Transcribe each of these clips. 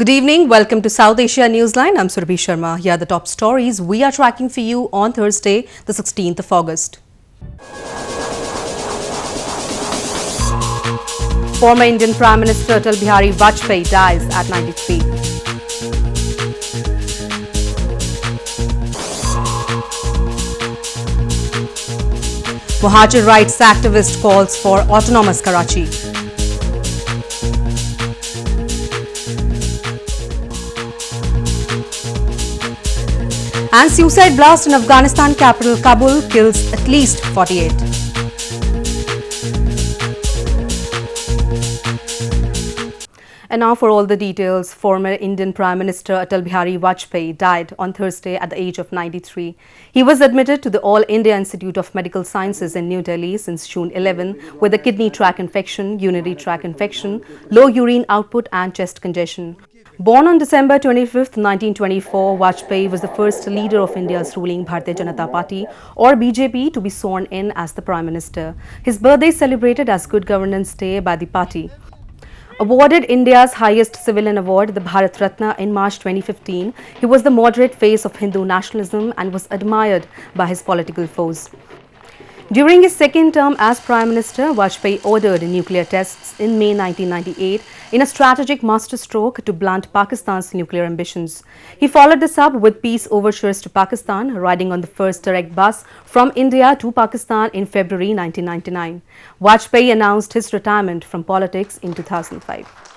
Good evening. Welcome to South Asia Newsline. I'm Surabhi Sharma. Here are the top stories we are tracking for you on Thursday, the 16th of August. Former Indian Prime Minister Atal Bihari Vajpayee dies at 93. Muhajir rights activist calls for autonomous Karachi. And suicide blast in Afghanistan capital Kabul kills at least 48. And now for all the details, former Indian Prime Minister Atal Bihari Vajpayee died on Thursday at the age of 93. He was admitted to the All India Institute of Medical Sciences in New Delhi since June 11 with a kidney tract infection, urinary tract infection, low urine output and chest congestion. Born on December 25, 1924, Vajpayee was the first leader of India's ruling Bharatiya Janata Party or BJP to be sworn in as the Prime Minister. His birthday is celebrated as Good Governance Day by the party. Awarded India's highest civilian award, the Bharat Ratna, in March 2015, he was the moderate face of Hindu nationalism and was admired by his political foes. During his second term as Prime Minister, Vajpayee ordered nuclear tests in May 1998 in a strategic masterstroke to blunt Pakistan's nuclear ambitions. He followed this up with peace overtures to Pakistan, riding on the first direct bus from India to Pakistan in February 1999. Vajpayee announced his retirement from politics in 2005.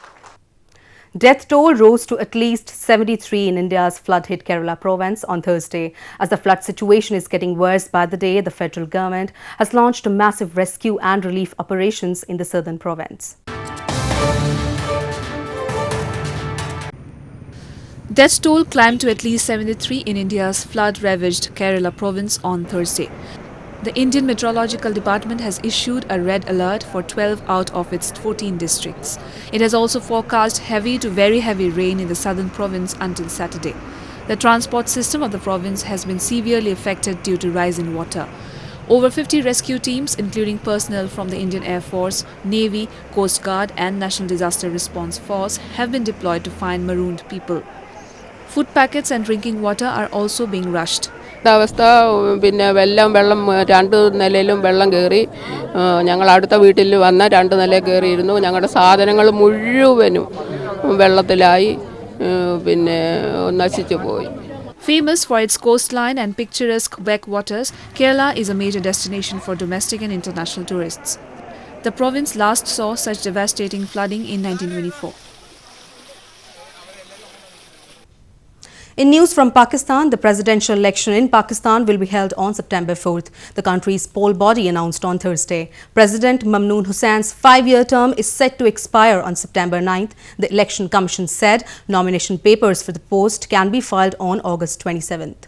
Death toll rose to at least 73 in India's flood-hit Kerala province on Thursday. As the flood situation is getting worse by the day, the federal government has launched massive rescue and relief operations in the southern province. Death toll climbed to at least 73 in India's flood-ravaged Kerala province on Thursday. The Indian Meteorological Department has issued a red alert for 12 out of its 14 districts. It has also forecast heavy to very heavy rain in the southern province until Saturday. The transport system of the province has been severely affected due to rise in water. Over 50 rescue teams, including personnel from the Indian Air Force, Navy, Coast Guard, and National Disaster Response Force, have been deployed to find marooned people. Food packets and drinking water are also being rushed. അവസ്ഥ പിന്നെ വെല്ലം വെള്ളം രണ്ട് നിലയിലും വെള്ളം കയറി ഞങ്ങൾ അടുത്ത വീട്ടിൽ വന്ന രണ്ട് നില കയറിയിരുന്നു ഞങ്ങളുടെ സാധനങ്ങൾ മുഴുവനും വെള്ളത്തിലായി പിന്നെ നശിച്ചു പോയി Famous for its coastline and picturesque backwaters, Kerala is a major destination for domestic and international tourists. The province last saw such devastating flooding in 1924. In news from Pakistan, the presidential election in Pakistan will be held on September 4th. The country's poll body announced on Thursday. President Mamnoon Hussain's five-year term is set to expire on September 9th. The Election Commission said nomination papers for the post can be filed on August 27th.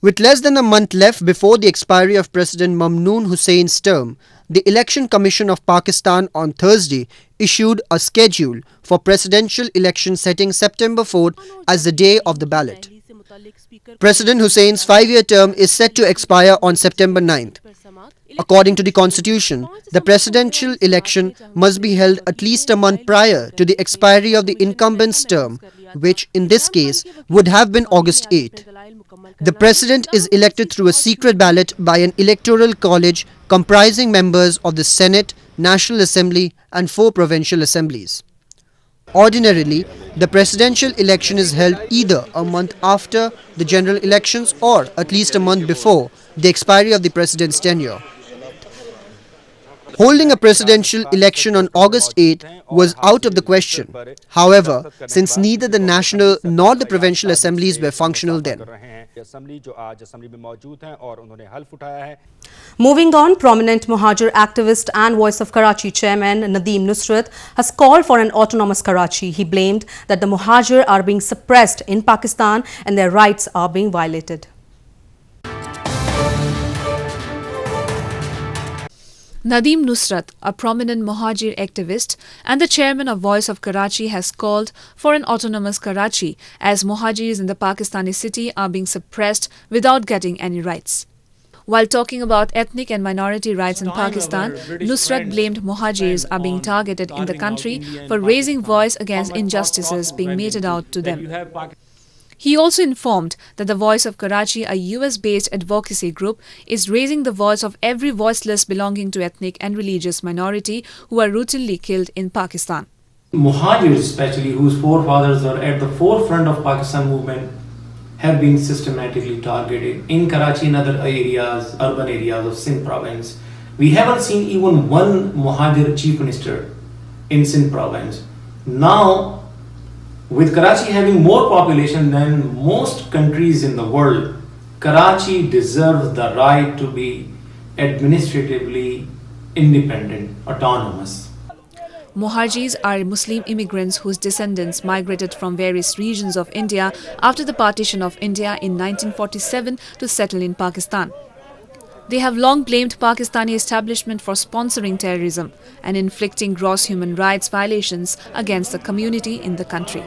With less than a month left before the expiry of President Mamnoon Hussain's term, the Election Commission of Pakistan on Thursday issued a schedule for presidential election setting September 4th as the day of the ballot. President Hussain's five-year term is set to expire on September 9th. According to the constitution, the presidential election must be held at least a month prior to the expiry of the incumbent's term, which in this case would have been August 8th. The president is elected through a secret ballot by an electoral college comprising members of the Senate, National Assembly and four provincial assemblies. Ordinarily, the presidential election is held either a month after the general elections or at least a month before the expiry of the president's tenure. Holding a presidential election on August 8 was out of the question. However, since neither the national nor the provincial assemblies were functional then. Moving on, prominent Muhajir activist and Voice of Karachi chairman Nadeem Nusrat has called for an autonomous Karachi. He blamed that the Muhajir are being suppressed in Pakistan and their rights are being violated. Nadeem Nusrat, a prominent Mohajir activist and the chairman of Voice of Karachi, has called for an autonomous Karachi as Mohajirs in the Pakistani city are being suppressed without getting any rights. While talking about ethnic and minority rights in Pakistan, Nusrat blamed Muhajirs are being targeted in the country for raising voice against injustices being meted out to them. He also informed that the Voice of Karachi, a US based advocacy group, is raising the voice of every voiceless belonging to ethnic and religious minority who are routinely killed in Pakistan. Muhajirs, especially whose forefathers are at the forefront of Pakistan movement, have been systematically targeted in Karachi and other areas, urban areas of Sindh province. We haven't seen even one Muhajir chief minister in Sindh province. Now, with Karachi having more population than most countries in the world, Karachi deserves the right to be administratively independent, autonomous. Muhajirs are Muslim immigrants whose descendants migrated from various regions of India after the partition of India in 1947 to settle in Pakistan. They have long blamed Pakistani establishment for sponsoring terrorism and inflicting gross human rights violations against the community in the country.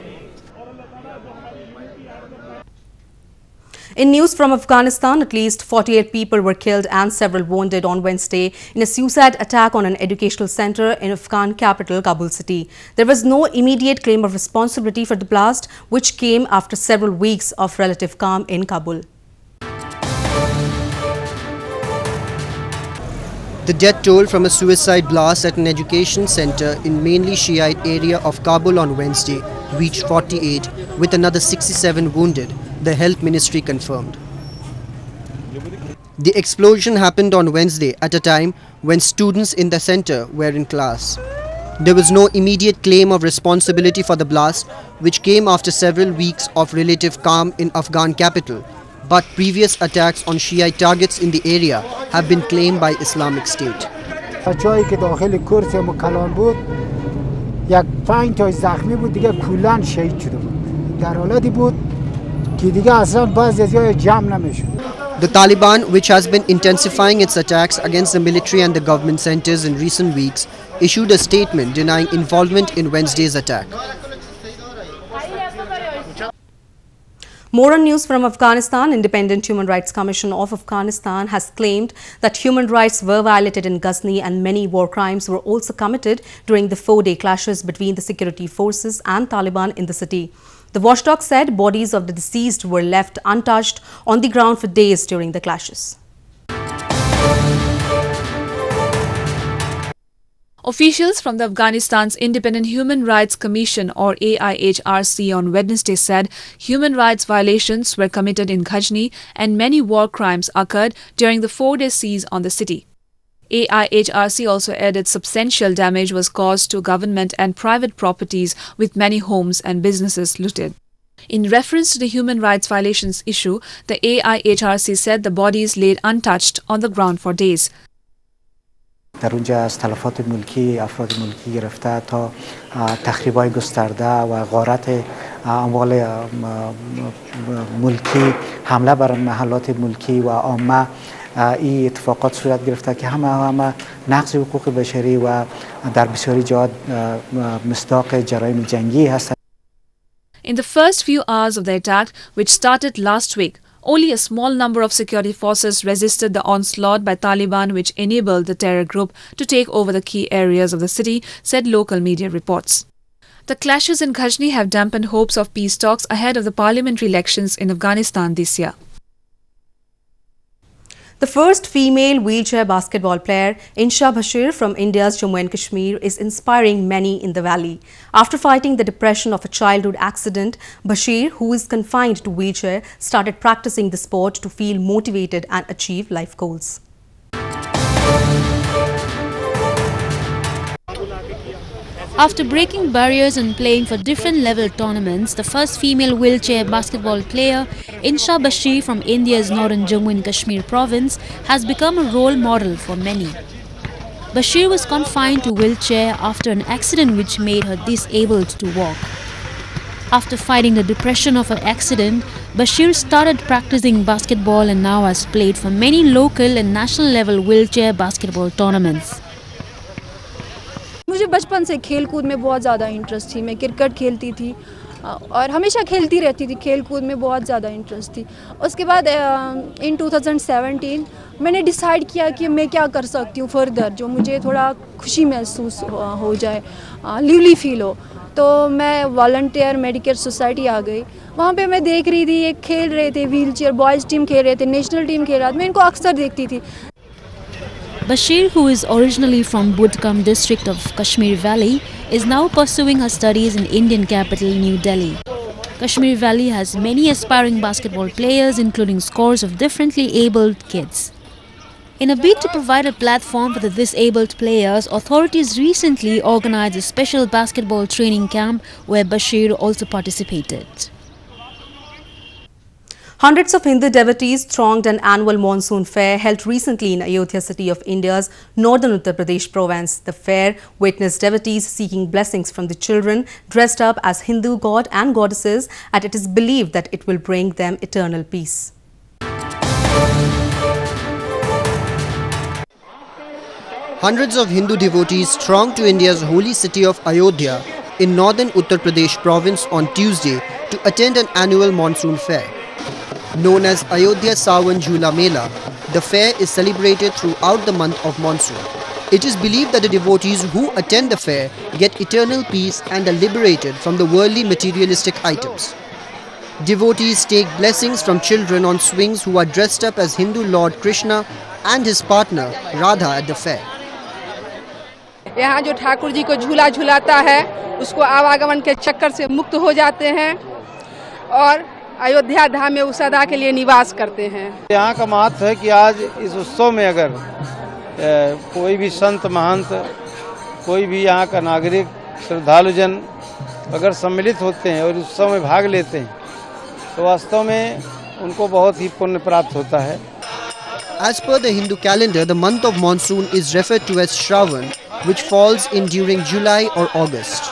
In news from Afghanistan, at least 48 people were killed and several wounded on Wednesday in a suicide attack on an educational center in Afghan capital Kabul city. There was no immediate claim of responsibility for the blast, which came after several weeks of relative calm in Kabul. The death toll from a suicide blast at an education center in mainly Shiite area of Kabul on Wednesday reached 48 with another 67 wounded, the health ministry confirmed. The explosion happened on Wednesday at a time when students in the center were in class. There was no immediate claim of responsibility for the blast, which came after several weeks of relative calm in Afghan capital, but previous attacks on Shiite targets in the area have been claimed by Islamic State. جایی که داخل کورس مکلان بود یک پنج تا زخمی بود دیگه کلان شهید شده بود در حالتی بود که دیگه اصلا بعضی از جای جمع نمیشد The Taliban, which has been intensifying its attacks against the military and the government centers in recent weeks, issued a statement denying involvement in Wednesday's attack. More on news from Afghanistan. Independent Human Rights Commission of Afghanistan has claimed that human rights were violated in Ghazni and many war crimes were also committed during the four-day clashes between the security forces and Taliban in the city. The watchdog said bodies of the deceased were left untouched on the ground for days during the clashes. Officials from the Afghanistan's Independent Human Rights Commission or AIHRC on Wednesday said human rights violations were committed in Ghazni and many war crimes occurred during the four-day siege on the city. AIHRC also added substantial damage was caused to government and private properties with many homes and businesses looted. In reference to the human rights violations issue, the AIHRC said the bodies laid untouched on the ground for days. در اونجا از تلفات ملکی افراد ملکی گرفته تا تخریبای گسترده و غارت اموال ملکی حمله بر محلات ملکی و عامه. این اتفاقات صورت گرفته که همه همه نقض حقوق بشری و در بسیاری جهات مصداق جرایم جنگی هست In the first few hours of the attack, which started last week, only a small number of security forces resisted the onslaught by Taliban, which enabled the terror group to take over the key areas of the city, said local media reports. The clashes in Ghazni have dampened hopes of peace talks ahead of the parliamentary elections in Afghanistan this year. The first female wheelchair basketball player, Insha Bashir from India's Jammu and Kashmir, is inspiring many in the valley. After fighting the depression of a childhood accident, Bashir, who is confined to wheelchair, started practicing the sport to feel motivated and achieve life goals. After breaking barriers and playing for different level tournaments, the first female wheelchair basketball player, Insha Bashir from India's northern Jammu and Kashmir province, has become a role model for many. Bashir was confined to wheelchair after an accident which made her disabled to walk. After fighting the depression of her accident, Bashir started practicing basketball and now has played for many local and national level wheelchair basketball tournaments. मुझे बचपन से खेल कूद में बहुत ज़्यादा interest थी। मैं क्रिकेट खेलती थी और हमेशा खेलती रहती थी खेल कूद में बहुत ज़्यादा इंटरेस्ट थी। उसके बाद इन 2017 मैंने डिसाइड किया कि मैं क्या कर सकती हूँ फर्दर जो मुझे थोड़ा खुशी महसूस हो, जाए लिवली फील हो। तो मैं वॉल्टियर मेडिकेल सोसाइटी आ गई। वहाँ पे मैं देख रही थी ये खेल रहे थे व्हील चेयर बॉयज़ टीम खेल रहे थे नेशनल टीम खेल रहा था। मैं इनको अक्सर देखती थी। Bashir, who is originally from Budgam district of Kashmir Valley, is now pursuing her studies in Indian capital New Delhi. Kashmir Valley has many aspiring basketball players, including scores of differently abled kids. In a bid to provide a platform for the disabled players, authorities recently organized a special basketball training camp where Bashir also participated. Hundreds of Hindu devotees thronged an annual monsoon fair held recently in Ayodhya city of India's northern Uttar Pradesh province. The fair witnessed devotees seeking blessings from the children dressed up as Hindu god and goddesses and it is believed that it will bring them eternal peace. Hundreds of Hindu devotees thronged to India's holy city of Ayodhya in northern Uttar Pradesh province on Tuesday to attend an annual monsoon fair. Known as Ayodhya Sawan Jhula Mela, the fair is celebrated throughout the month of monsoon. It is believed that the devotees who attend the fair get eternal peace and are liberated from the worldly materialistic items. Devotees take blessings from children on swings who are dressed up as Hindu Lord Krishna and his partner Radha at the fair. यहाँ जो ठाकुर जी को झूला झूलाता है उसको आवागमन के चक्कर से मुक्त हो जाते हैं और अयोध्या धाम में सदा के लिए निवास करते हैं यहाँ का महत्व है कि आज इस उत्सव में अगर कोई भी संत महंत कोई भी यहाँ का नागरिक श्रद्धालुजन अगर सम्मिलित होते हैं और उत्सव में भाग लेते हैं तो वास्तव में उनको बहुत ही पुण्य प्राप्त होता है As per the Hindu calendar, the month of monsoon is referred to as Shravan, which falls in during July or August.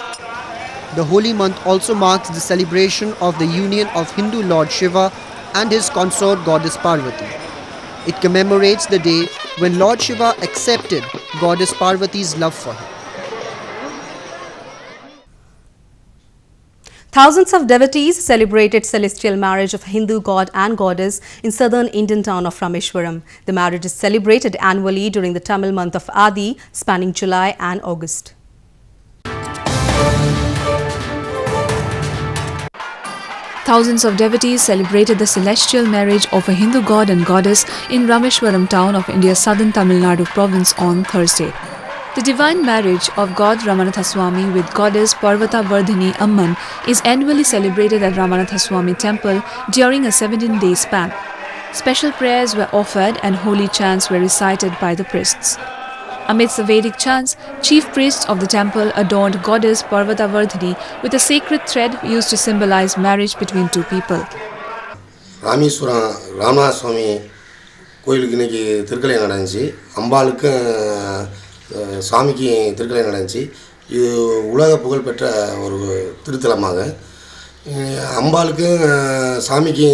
The holy month also marks the celebration of the union of Hindu Lord Shiva and his consort goddess Parvati. It commemorates the day when Lord Shiva accepted goddess Parvati's love for him. Thousands of devotees celebrated celestial marriage of Hindu god and goddess in southern Indian town of Rameshwaram. The marriage is celebrated annually during the Tamil month of Adi, spanning July and August. Thousands of devotees celebrated the celestial marriage of a Hindu god and goddess in Rameshwaram town of India's southern Tamil Nadu province on Thursday. The divine marriage of god Ramanathaswamy with goddess Parvata Vardhini Amman is annually celebrated at Ramanathaswamy temple during a 17-day span. Special prayers were offered and holy chants were recited by the priests. Amidst the Vedic chants, chief priests of the temple adorned goddess Parvata Vardhini with a sacred thread used to symbolize marriage between two people. Rameswaram Ramanatha சுவாமி கோயிலுக்கு இன்றைக்கி திருக்கலை நடந்துச்சு அம்பாளுக்கு சாமிக்கு திருக்கலை நடந்துச்சு இது உலக புகழ்பெற்ற ஒரு திருத்தலமாக அம்பாளுக்கு சாமிக்கு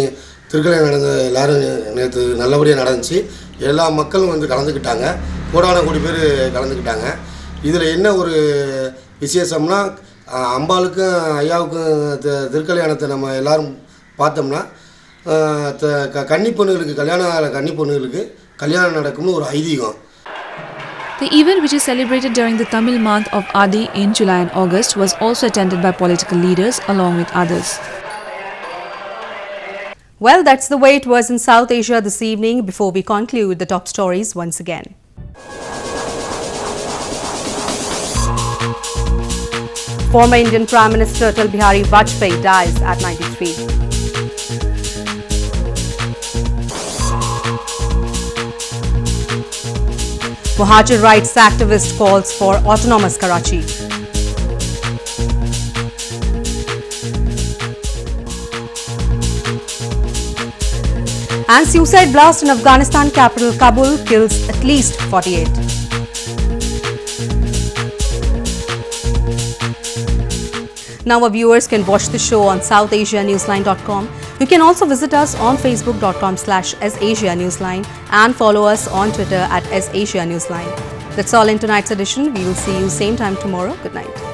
திருக்கலை நடந்த எல்லோரும் நேற்று நல்லபடியாக நடந்துச்சு எல்லா மக்களும் வந்து கலந்துக்கிட்டாங்க கோடான கோடி பேர் கலந்துக்கிட்டாங்க இதில் என்ன ஒரு விசேஷம்னா அம்பாளுக்கும் ஐயாவுக்கும் திருக்கல்யாணத்தை நம்ம எல்லோரும் பார்த்தோம்னா கன்னி பொண்ணுகளுக்கு கல்யாணம் கன்னி பொண்ணுகளுக்கு கல்யாணம் நடக்கும்னு ஒரு ஐதீகம் The event, which is celebrated during the Tamil month of Adi in July and August, was also attended by political leaders along with others. Well, that's the way it was in South Asia this evening. Before we conclude the top stories once again. Former Indian Prime Minister Atal Bihari Vajpayee dies at 93. Muhajir rights activist calls for autonomous Karachi. And suicide blast in Afghanistan capital Kabul kills at least 48. Now our viewers can watch the show on SouthAsiaNewsline.com. You can also visit us on Facebook.com slash SAsiaNewsline and follow us on Twitter at SAsiaNewsline. That's all in tonight's edition. We will see you same time tomorrow. Good night.